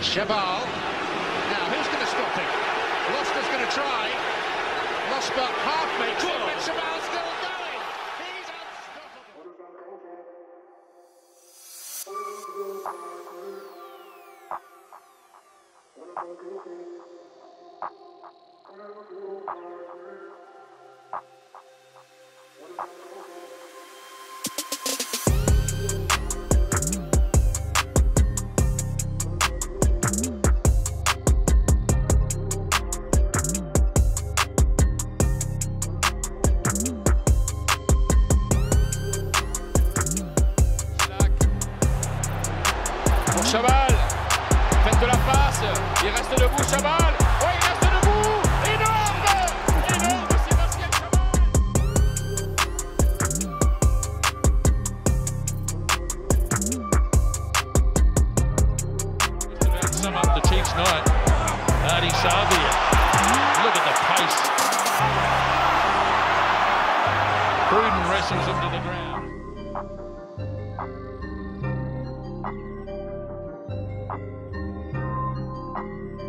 Chabal. Now, who's going to stop him? Gloucester's going to try. Losbert half makes it, but Chabal's still going. He's unstoppable. Chabal. Faites de la passe. Il reste debout, Chabal. Ouais, il reste debout. Énorme Énorme, Sébastien Chabal.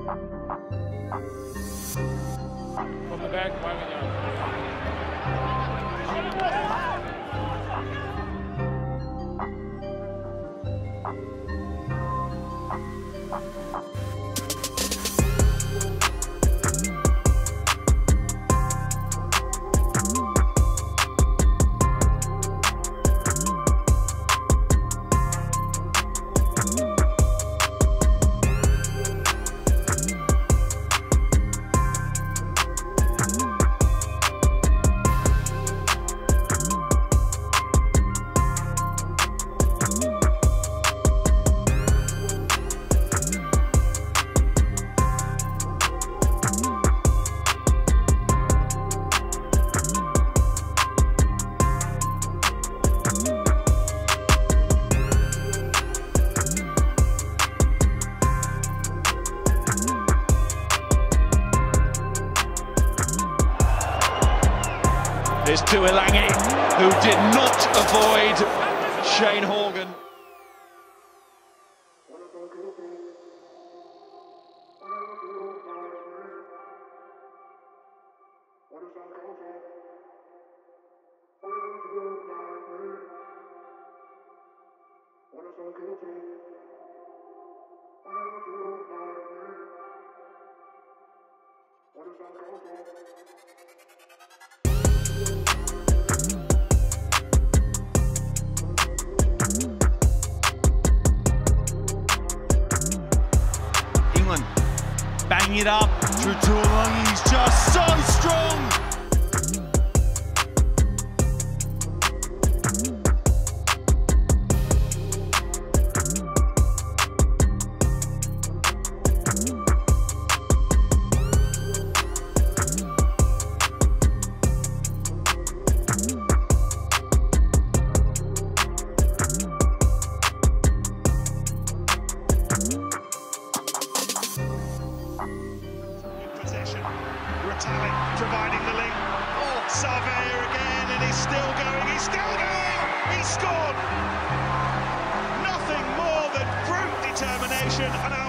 From the back, Wagner. There's Tuilagi, who did not avoid Shane Horgan. England it up through Tuilagi. He's just so strong. Scored. Nothing more than brute determination and outrageous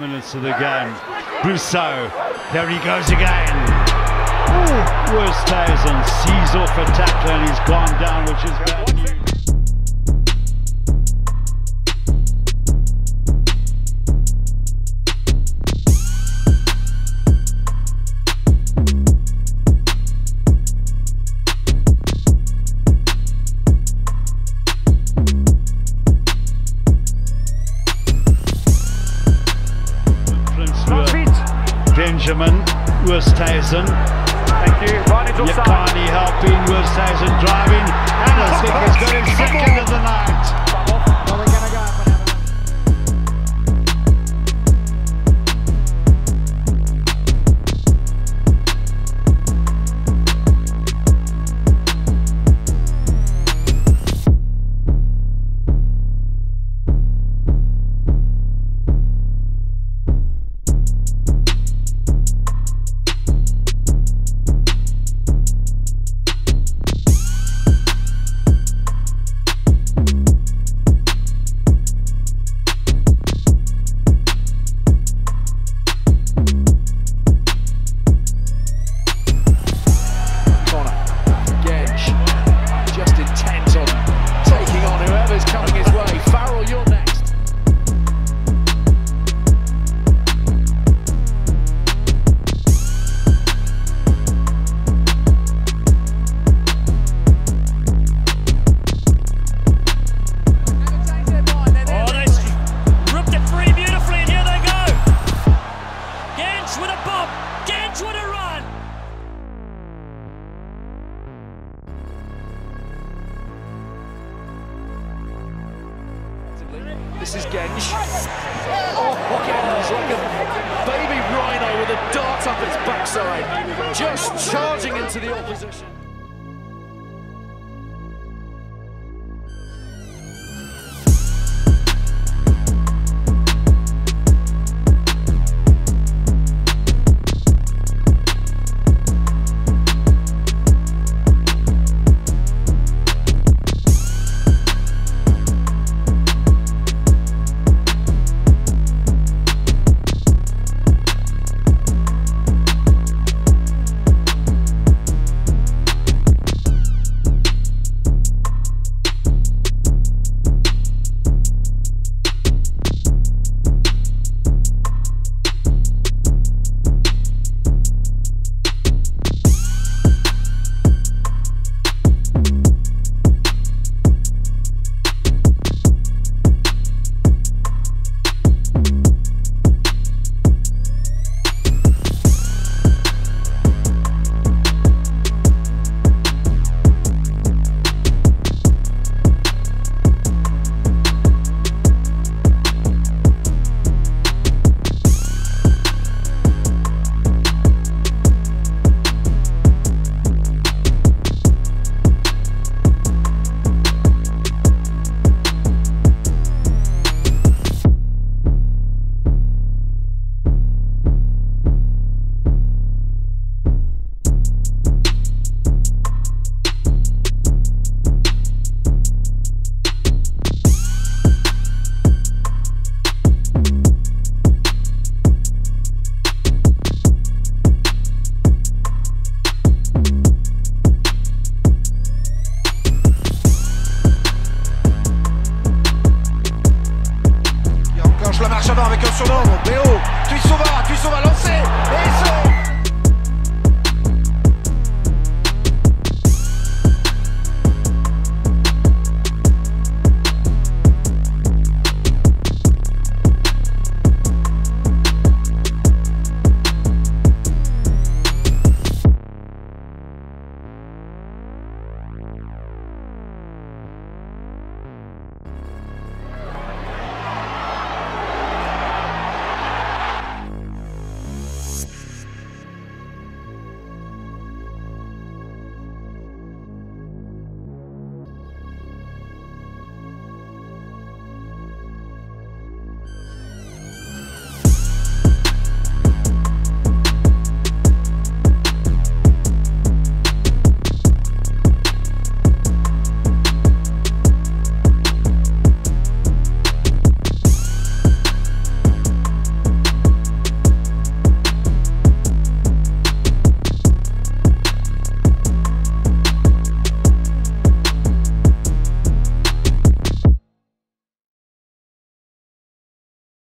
minutes of the game. Brousseau, there he goes again. Ooh, worst stays and sees off a tackle and he's gone down, which is bad. Benjamin, Wursthuizen. Thank you. Yakani helping, Wursthuizen driving. And I think has got second of the night. just charging into the opposition. Planche la marche avant avec un surnom. Léo, Tuissova, Tuissova lancé. Et c'est